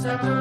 September.